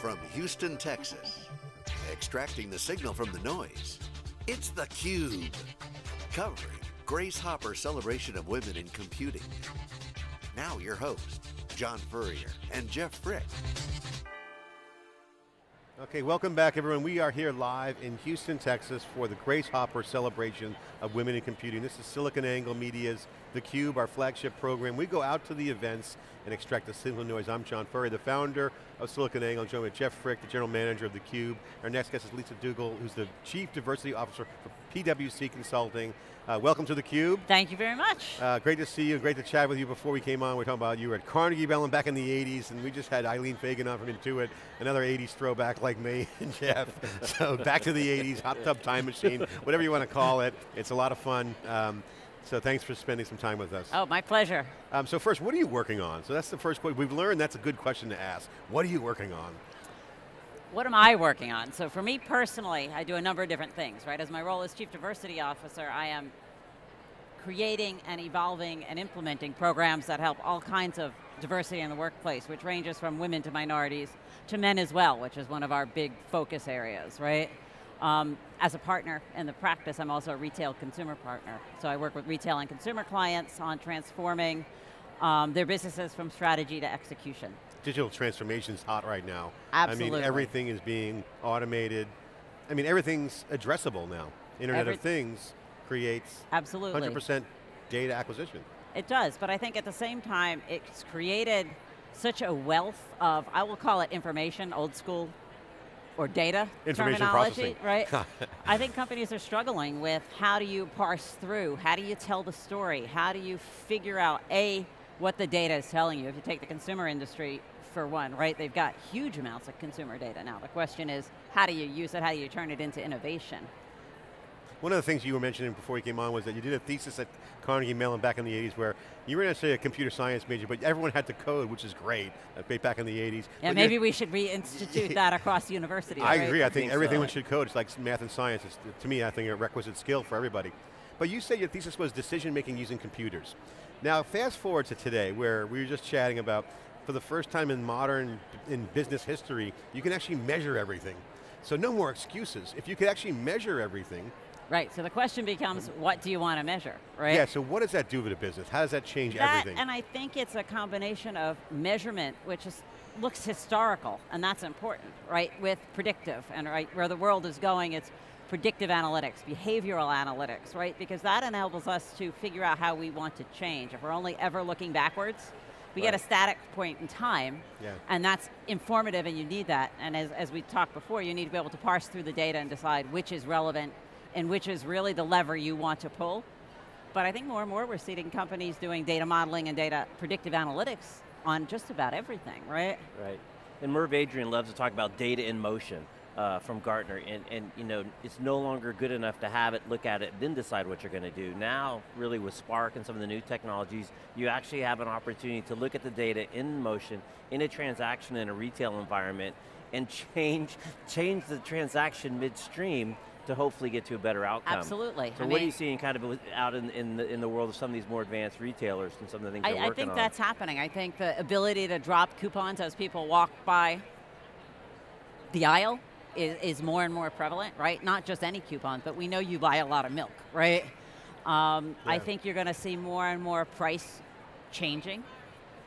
From Houston, Texas, extracting the signal from the noise, it's theCUBE. Covering Grace Hopper Celebration of Women in Computing. Now your hosts, John Furrier and Jeff Frick. Okay, welcome back everyone. We are here live in Houston, Texas for the Grace Hopper Celebration of Women in Computing. This is SiliconANGLE Media's theCUBE, our flagship program. We go out to the events and extract the signal noise. I'm John Furrier, the founder of SiliconANGLE, joined with Jeff Frick, the general manager of theCUBE. Our next guest is Lisa Dugal, who's the Chief Diversity Officer for PwC Consulting. Uh, welcome to theCUBE. Thank you very much. Uh, great to see you, great to chat with you. Before we came on, we are talking about you were at Carnegie Mellon back in the 80s, and we just had Eileen Fagan on from Intuit, another 80s throwback like me and Jeff. so back to the 80s, hot tub time machine, whatever you want to call it. It's a lot of fun. Um, so thanks for spending some time with us. Oh, my pleasure. Um, so first, what are you working on? So that's the first question. We've learned that's a good question to ask. What are you working on? What am I working on? So for me personally, I do a number of different things, right? As my role as Chief Diversity Officer, I am creating and evolving and implementing programs that help all kinds of diversity in the workplace, which ranges from women to minorities to men as well, which is one of our big focus areas, right? Um, as a partner in the practice, I'm also a retail consumer partner. So I work with retail and consumer clients on transforming um, their businesses from strategy to execution. Digital transformation is hot right now. Absolutely. I mean, everything is being automated. I mean, everything's addressable now. Internet Every of Things creates Absolutely. 100% data acquisition. It does, but I think at the same time, it's created such a wealth of, I will call it information, old school, or data information terminology, right? I think companies are struggling with how do you parse through, how do you tell the story, how do you figure out, A, what the data is telling you. If you take the consumer industry for one, right, they've got huge amounts of consumer data now. The question is, how do you use it, how do you turn it into innovation? One of the things you were mentioning before you came on was that you did a thesis at Carnegie Mellon back in the 80s where you were necessarily a computer science major, but everyone had to code, which is great, uh, back in the 80s. Yeah, but maybe we should reinstitute that across universities. I right? agree, I think, I think everyone so. should code. It's like math and science. It's, to me, I think a requisite skill for everybody. But you said your thesis was decision making using computers. Now, fast forward to today, where we were just chatting about, for the first time in modern, in business history, you can actually measure everything. So no more excuses. If you could actually measure everything, Right, so the question becomes, what do you want to measure, right? Yeah, so what does that do for the business? How does that change that, everything? And I think it's a combination of measurement, which is, looks historical, and that's important, right, with predictive, and right, where the world is going, it's predictive analytics, behavioral analytics, right? Because that enables us to figure out how we want to change. If we're only ever looking backwards, we right. get a static point in time, yeah. and that's informative and you need that. And as, as we talked before, you need to be able to parse through the data and decide which is relevant and which is really the lever you want to pull. But I think more and more we're seeing companies doing data modeling and data predictive analytics on just about everything, right? Right. And Merv Adrian loves to talk about data in motion. Uh, from Gartner, and, and you know, it's no longer good enough to have it, look at it, then decide what you're going to do. Now, really with Spark and some of the new technologies, you actually have an opportunity to look at the data in motion, in a transaction in a retail environment, and change, change the transaction midstream to hopefully get to a better outcome. Absolutely. So I what mean, are you seeing kind of out in, in, the, in the world of some of these more advanced retailers and some of the things I, they're working I think on? that's happening. I think the ability to drop coupons as people walk by the aisle is, is more and more prevalent, right? Not just any coupons, but we know you buy a lot of milk, right? Um, yeah. I think you're going to see more and more price changing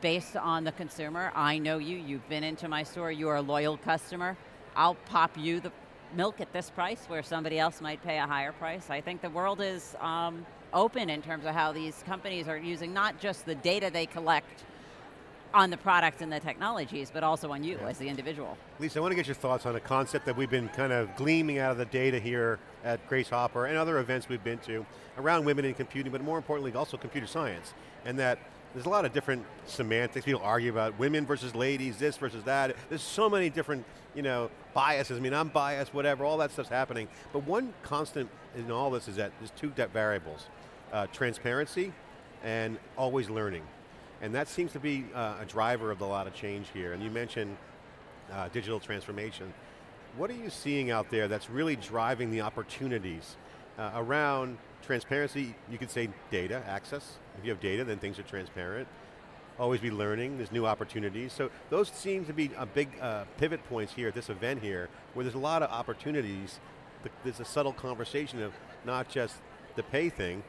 based on the consumer. I know you, you've been into my store, you're a loyal customer. I'll pop you the milk at this price where somebody else might pay a higher price. I think the world is um, open in terms of how these companies are using not just the data they collect on the products and the technologies, but also on you yeah. as the individual. Lisa, I want to get your thoughts on a concept that we've been kind of gleaming out of the data here at Grace Hopper and other events we've been to around women in computing, but more importantly also computer science, and that there's a lot of different semantics. People argue about women versus ladies, this versus that. There's so many different, you know, biases. I mean, I'm biased, whatever, all that stuff's happening. But one constant in all this is that there's two variables, uh, transparency and always learning. And that seems to be uh, a driver of a lot of change here. And you mentioned uh, digital transformation. What are you seeing out there that's really driving the opportunities uh, around transparency, you could say data, access. If you have data, then things are transparent. always be learning, there's new opportunities. So those seem to be a big uh, pivot points here at this event here, where there's a lot of opportunities. There's a subtle conversation of not just the pay thing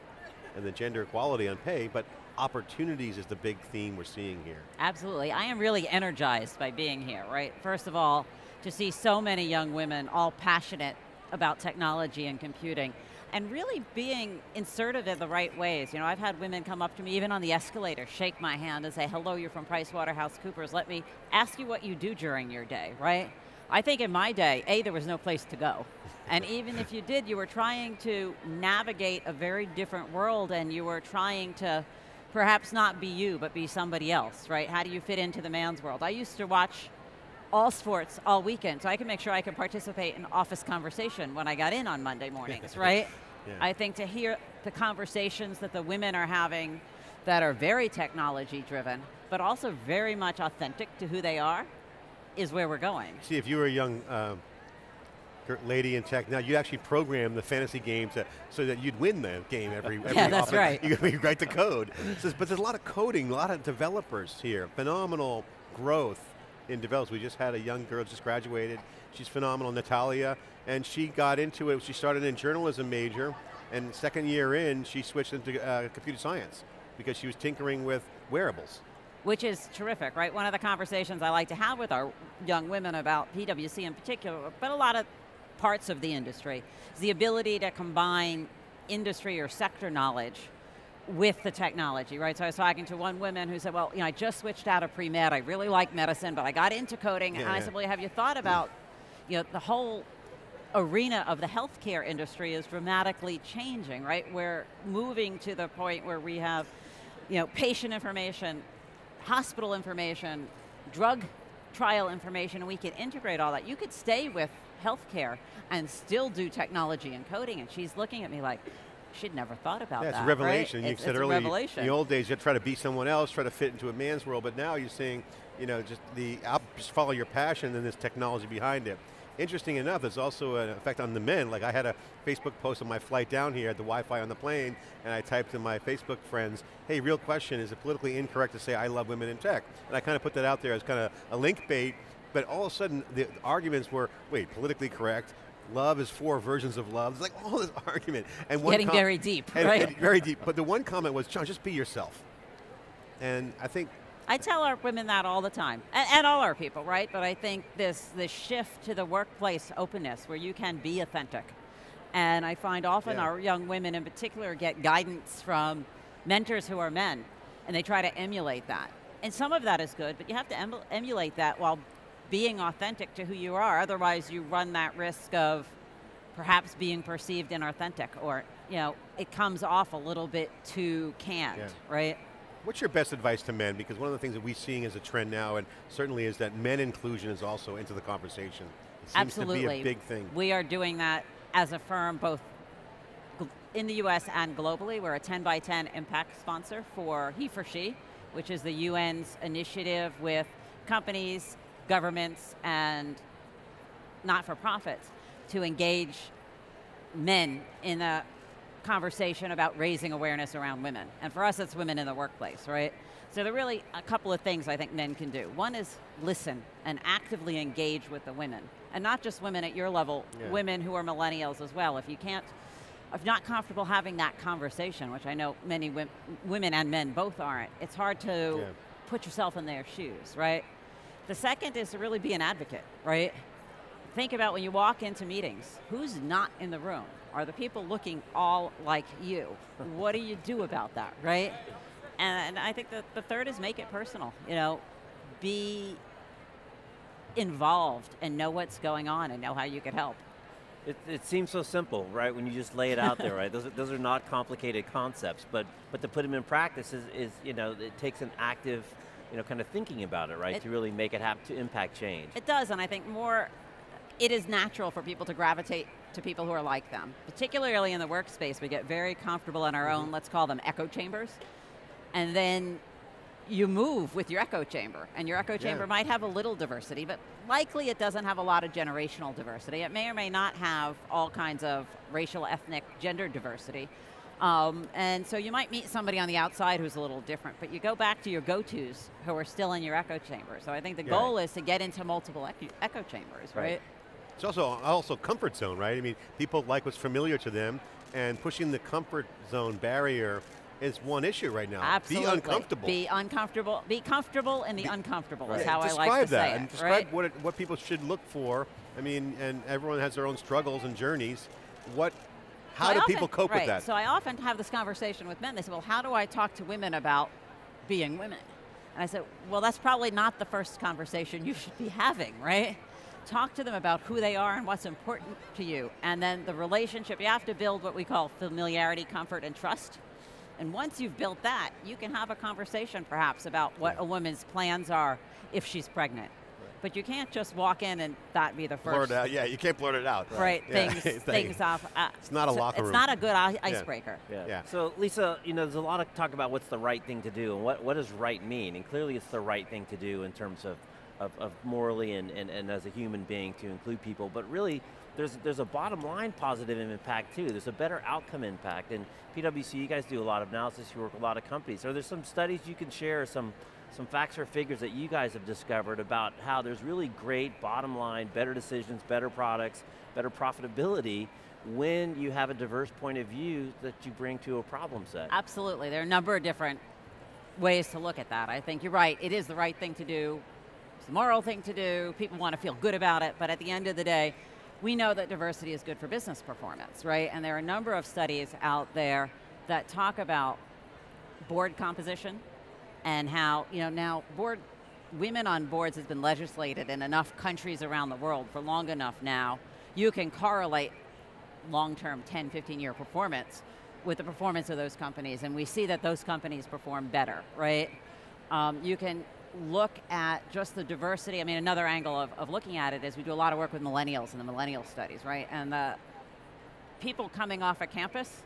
and the gender equality on pay, but opportunities is the big theme we're seeing here. Absolutely, I am really energized by being here, right? First of all, to see so many young women all passionate about technology and computing and really being inserted in the right ways. You know, I've had women come up to me even on the escalator, shake my hand and say, hello, you're from PricewaterhouseCoopers, let me ask you what you do during your day, right? I think in my day, A, there was no place to go. And even if you did, you were trying to navigate a very different world and you were trying to perhaps not be you, but be somebody else, right? How do you fit into the man's world? I used to watch all sports all weekend, so I can make sure I can participate in office conversation when I got in on Monday mornings, right? Yeah. I think to hear the conversations that the women are having that are very technology driven, but also very much authentic to who they are, is where we're going. See, if you were a young um, lady in tech, now you'd actually program the fantasy games so that you'd win the game every, every Yeah, that's often. right. You write the code. but there's a lot of coding, a lot of developers here, phenomenal growth in developers. We just had a young girl just graduated. She's phenomenal, Natalia, and she got into it. She started in journalism major, and second year in, she switched into uh, computer science because she was tinkering with wearables. Which is terrific, right? One of the conversations I like to have with our young women about PwC in particular, but a lot of parts of the industry, is the ability to combine industry or sector knowledge with the technology, right? So I was talking to one woman who said, well, you know, I just switched out of pre-med, I really like medicine, but I got into coding, yeah, and I yeah. said, well, have you thought about, you know, the whole arena of the healthcare industry is dramatically changing, right? We're moving to the point where we have, you know, patient information, hospital information, drug trial information, and we can integrate all that. You could stay with healthcare and still do technology and coding, and she's looking at me like, she'd never thought about yeah, that. It's a revelation. Right? You it's, said it's earlier, revelation. in the old days, you'd try to be someone else, try to fit into a man's world, but now you're seeing, you know, just the just follow your passion and this technology behind it. Interesting enough, there's also an effect on the men. Like I had a Facebook post on my flight down here, at the Wi-Fi on the plane, and I typed to my Facebook friends, hey, real question, is it politically incorrect to say I love women in tech? And I kind of put that out there as kind of a link bait, but all of a sudden the arguments were, wait, politically correct, love is four versions of love. It's like all this argument. And one Getting very deep, and, right? And very deep. But the one comment was, John, just be yourself. And I think I tell our women that all the time, and, and, all our people, right? But I think this this shift to the workplace openness, where you can be authentic, and I find often yeah. our young women, in particular, get guidance from mentors who are men, and they try to emulate that. And some of that is good, but you have to em emulate that while being authentic to who you are. Otherwise, you run that risk of perhaps being perceived inauthentic, or you know, it comes off a little bit too canned, yeah. right? What's your best advice to men? Because one of the things that we're seeing as a trend now, and certainly is that men inclusion is also into the conversation. It seems Absolutely. to be a big thing. We are doing that as a firm, both in the US and globally. We're a 10 by 10 impact sponsor for He for She, which is the UN's initiative with companies, governments, and not-for-profits to engage men in a conversation about raising awareness around women. And for us, it's women in the workplace, right? So there are really a couple of things I think men can do. One is listen and actively engage with the women. And not just women at your level, yeah. women who are millennials as well. If you can't, if you're not comfortable having that conversation, which I know many women and men both aren't, it's hard to yeah. put yourself in their shoes, right? The second is to really be an advocate, right? Think about when you walk into meetings, who's not in the room? Are the people looking all like you? what do you do about that, right? And I think that the third is make it personal. You know, be involved and know what's going on and know how you could help. It, it, seems so simple, right? When you just lay it out there, right? Those are, those are not complicated concepts, but but to put them in practice is, is you know it takes an active, you know, kind of thinking about it, right? It, to really make it happen, to impact change. It does, and I think more it is natural for people to gravitate to people who are like them. Particularly in the workspace, we get very comfortable in our mm-hmm. own, let's call them echo chambers. And then you move with your echo chamber, and your echo chamber yeah. might have a little diversity, but likely it doesn't have a lot of generational diversity. It may or may not have all kinds of racial, ethnic, gender diversity. Um, and so you might meet somebody on the outside who's a little different, but you go back to your go-tos who are still in your echo chamber. So I think the Yeah. goal is to get into multiple echo, echo chambers, Right. right? It's also also comfort zone, right? I mean, people like what's familiar to them, and pushing the comfort zone barrier is one issue right now. Absolutely. Be uncomfortable. Be uncomfortable. Be comfortable in the uncomfortable is Right. how I describe like to that say and it. describe right? what it, what people should look for. I mean, and everyone has their own struggles and journeys. What? How So do often- people cope right, with that? So I often have this conversation with men. They say, well, how do I talk to women about being women? And I said, well, that's probably not the first conversation you should be having, right? Talk to them about who they are and what's important to you. And then the relationship, you have to build what we call familiarity, comfort, and trust. And once you've built that, you can have a conversation perhaps about what Yeah. a woman's plans are if she's pregnant. But you can't just walk in and that be the first blurt it out. Yeah, you can't blurt it out. right, Yeah. things, things off. Uh, It's not a so locker room. It's not a good i- icebreaker. Yeah. Yeah. So Lisa, you know, there's a lot of talk about what's the right thing to do and what, what does right mean? And clearly it's the right thing to do in terms of, of, of morally and, and, and as a human being to include people. But really, there's, there's a bottom line positive impact too. There's a better outcome impact. And PwC, you guys do a lot of analysis, you work with a lot of companies. Are there some studies you can share, some, some facts or figures that you guys have discovered about how there's really great bottom line, better decisions, better products, better profitability when you have a diverse point of view that you bring to a problem set. Absolutely. There are a number of different ways to look at that. I think you're right. It is the right thing to do. It's the moral thing to do. People want to feel good about it. But at the end of the day, we know that diversity is good for business performance, right? And there are a number of studies out there that talk about board composition and how, you know, now board women on boards has been legislated in enough countries around the world for long enough now. You can correlate long-term 10, 15-year performance with the performance of those companies, and we see that those companies perform better, right? Um, you can look at just the diversity. I mean, another angle of, of looking at it is we do a lot of work with millennials and the millennial studies, right? And the people coming off of campus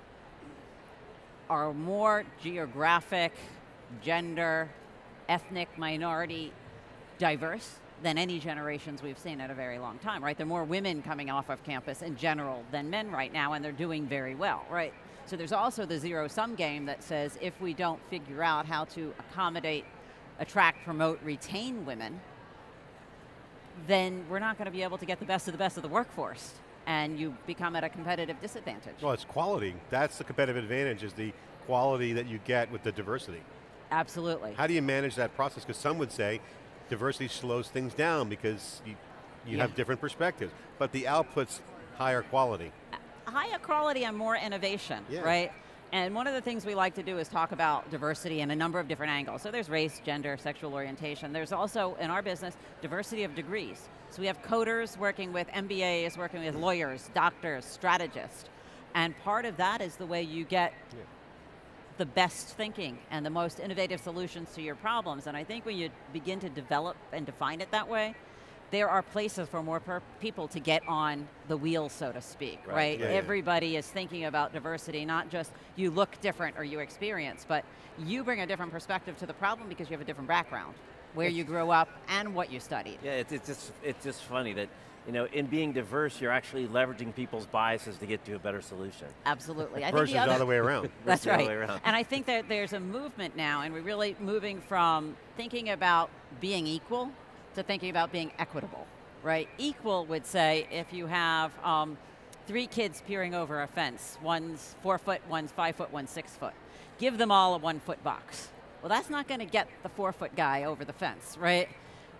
are more geographic, gender, ethnic minority diverse than any generations we've seen in a very long time, right? There are more women coming off of campus in general than men right now, and they're doing very well, right? So there's also the zero sum game that says if we don't figure out how to accommodate, attract, promote, retain women, then we're not going to be able to get the best of the best of the workforce, and you become at a competitive disadvantage. Well, it's quality. That's the competitive advantage is the quality that you get with the diversity. Absolutely. How do you manage that process? Because some would say diversity slows things down because you, you Yeah. have different perspectives, but the output's higher quality. higher quality and more innovation, Yeah. right? And one of the things we like to do is talk about diversity in a number of different angles. So there's race, gender, sexual orientation. There's also, in our business, diversity of degrees. So we have coders working with MBAs, working with lawyers, doctors, strategists. And part of that is the way you get Yeah. The best thinking and the most innovative solutions to your problems. And I think when you begin to develop and define it that way, there are places for more per- people to get on the wheel, so to speak, Right. right? Yeah, yeah. Everybody is thinking about diversity, not just you look different or you experience, but you bring a different perspective to the problem because you have a different background, where you grew up and what you studied. Yeah, it's, it's just it's just funny that you know in being diverse, you're actually leveraging people's biases to get to a better solution. Absolutely. I Versus think the other way around. That's right. way around. And I think that there's a movement now, and we're really moving from thinking about being equal to thinking about being equitable, right? Equal would say if you have um, three kids peering over a fence, one's four foot, one's five foot, one's six foot. Give them all a one foot box. Well, that's not going to get the four foot guy over the fence, right?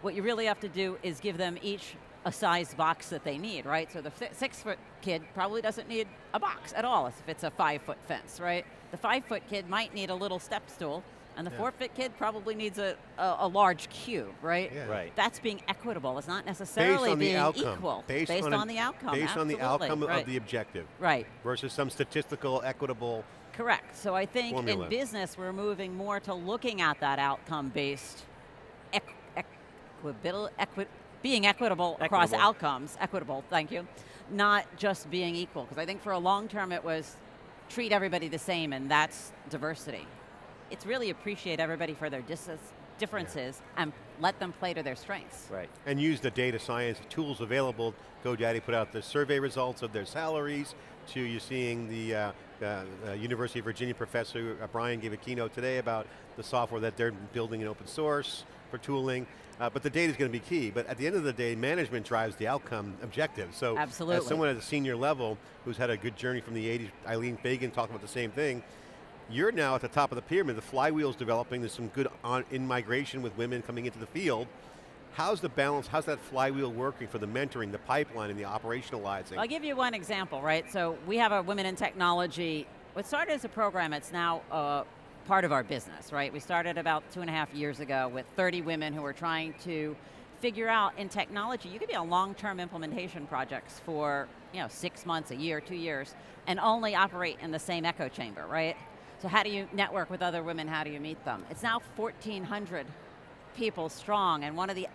What you really have to do is give them each a size box that they need, right? So the fi- six foot kid probably doesn't need a box at all if it's a five foot fence, right? The five foot kid might need a little step stool, and the Yeah. four foot kid probably needs a, a, a large cube, right? Yeah. Right. That's being equitable. It's not Based necessarily on being outcome. equal. Based, on, an- the outcome. Based on the outcome right. of the objective Right. versus some statistical, equitable. Correct. So I think Formula. in business, we're moving more to looking at that outcome-based, equ- equibil- equi- being equitable, across outcomes, equitable, thank you, not just being equal. Because I think for a long term it was treat everybody the same and that's diversity. It's really appreciate everybody for their dis- differences and let them play to their strengths. Right. and use the data science tools available. GoDaddy put out the survey results of their salaries to you seeing the uh, uh, uh, University of Virginia professor, uh, Brian gave a keynote today about the software that they're building in open source for tooling. Uh, but the data is going to be key. But at the end of the day, management drives the outcome objective. So Absolutely. as someone at a senior level who's had a good journey from the 80s, Eileen Fagan talking about the same thing, you're now at the top of the pyramid. The flywheel's developing. There's some good on, in migration with women coming into the field. How's the balance, how's that flywheel working for the mentoring, the pipeline, and the operationalizing? I'll give you one example, right? So we have a Women in Technology, what started as a program, it's now uh, part of our business, right? We started about two and a half years ago with 30 women who were trying to figure out in technology, you could be on long-term implementation projects for you know, six months, a year, two years, and only operate in the same echo chamber, right? So how do you network with other women, how do you meet them? It's now 1,400 people strong, and one of the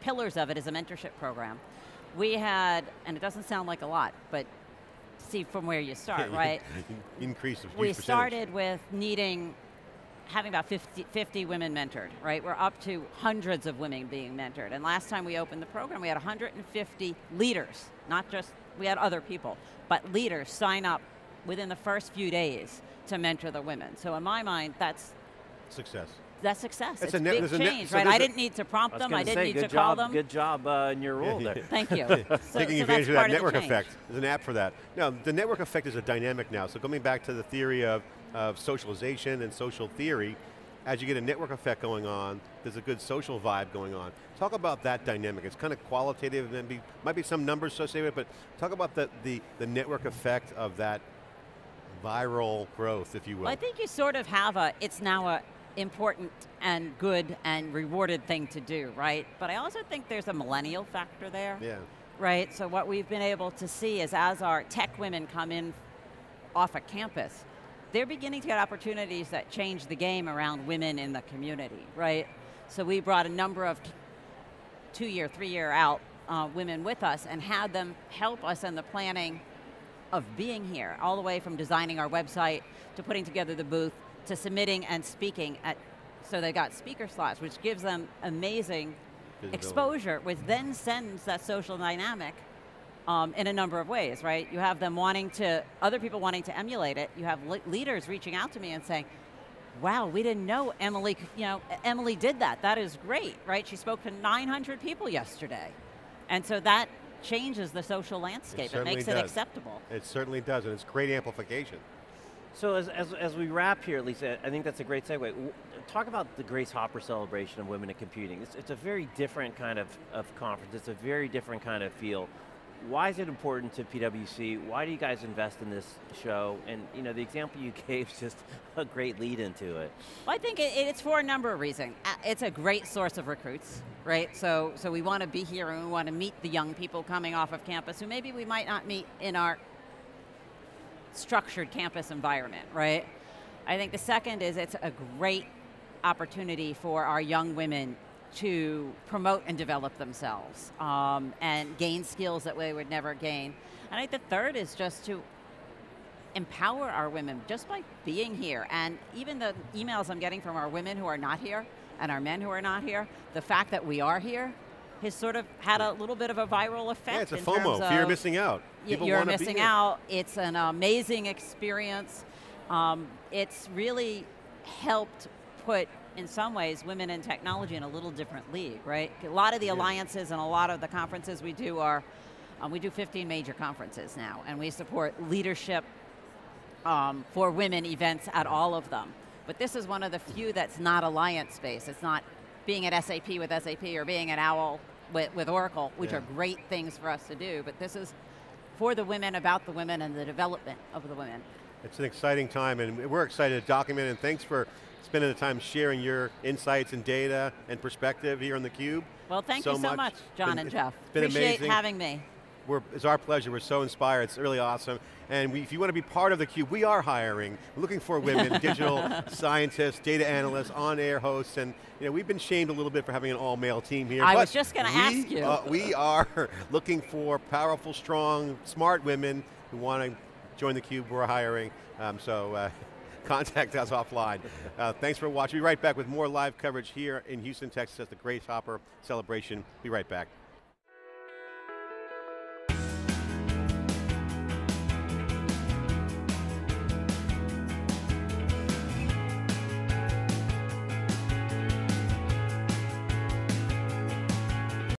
pillars of it is a mentorship program. We had, and it doesn't sound like a lot, but see from where you start, right? Increase of we percentage. started with needing, having about 50, 50 women mentored, right? We're up to hundreds of women being mentored. And last time we opened the program, we had 150 leaders, not just, we had other people, but leaders sign up within the first few days to mentor the women. So in my mind, that's Success. That's success. It's It's, a big there's a net- change, so right? there's I a- didn't need to prompt them. I didn't say, need good to call them. good job uh, in your role there. Thank you. So- Taking so that's advantage of that part the network change. effect. There's an app for that. Now, the network effect is a dynamic now, so coming back to the theory of, of socialization and social theory, as you get a network effect going on, there's a good social vibe going on. Talk about that dynamic. It's kind of qualitative, and then be, might be some numbers associated with it, but talk about the, the, the network effect of that viral growth, if you will. Well, I think you sort of have a, it's now a important and good and rewarded thing to do, right? But I also think there's a millennial factor there, yeah. right? So what we've been able to see is as our tech women come in off a campus, they're beginning to get opportunities that change the game around women in the community, right? So we brought a number of two-year, three-year out uh, women with us and had them help us in the planning of being here, all the way from designing our website to putting together the booth to submitting and speaking at, so they got speaker slots, which gives them amazing exposure, which then sends that social dynamic um, in a number of ways, right? You have them wanting to, other people wanting to emulate it. You have le- leaders reaching out to me and saying, wow, we didn't know Emily, you know, Emily did that. That is great, right? She spoke to 900 people yesterday. And so that changes the social landscape. It, certainly makes it does. acceptable. It certainly does, and it's great amplification. So as, as, as we wrap here, Lisa, I think that's a great segue. Talk about the Grace Hopper celebration of women in computing. It's, it's a very different kind of, of conference. It's a very different kind of feel. Why is it important to PwC? Why do you guys invest in this show? And you know, the example you gave is just a great lead into it. Well, I think it, it's for a number of reasons. It's a great source of recruits, right? So, so we want to be here and we want to meet the young people coming off of campus who maybe we might not meet in our structured campus environment, right? I think the second is it's a great opportunity for our young women to promote and develop themselves um, and gain skills that they would never gain. And I think the third is just to empower our women just by being here. And even the emails I'm getting from our women who are not here and our men who are not here, the fact that we are here has sort of had a little bit of a viral effect. Yeah, it's a FOMO, fear of missing out. People you're missing out. It's an amazing experience. Um, it's really helped put, in some ways, women in technology in a little different league, right? A lot of the alliances and a lot of the conferences we do are, um, we do 15 major conferences now, and we support leadership um, for women events at all of them. But this is one of the few that's not alliance based. It's not being at SAP with SAP or being at OWL with, with Oracle, which Yeah. are great things for us to do. But this is for the women, about the women, and the development of the women. It's an exciting time, and we're excited to document, and thanks for spending the time sharing your insights and data and perspective here on theCUBE. Well, thank so you so much, John Been- and Jeff. It's been Appreciate amazing. having me. We're, it's our pleasure, we're so inspired, it's really awesome. And we, if you want to be part of theCUBE, we are hiring, We're looking for women, digital scientists, data analysts, on-air hosts, and you know, we've been shamed a little bit for having an all-male team here. I was just gonna we, ask you. uh, we are looking for powerful, strong, smart women who want to join theCUBE, we're hiring. Um, so uh, contact us offline. Uh, thanks for watching. We'll be right back with more live coverage here in Houston, Texas at the Grace Hopper celebration. Be right back.